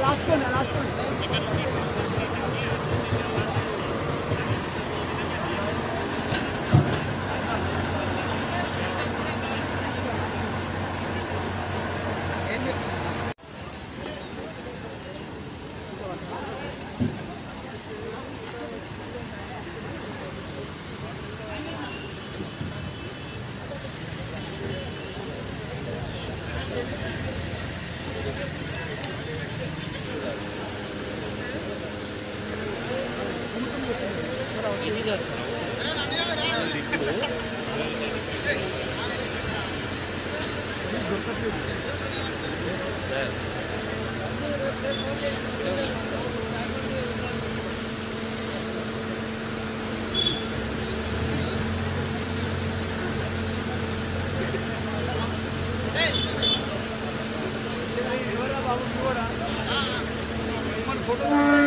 Last last Mano, foda-se.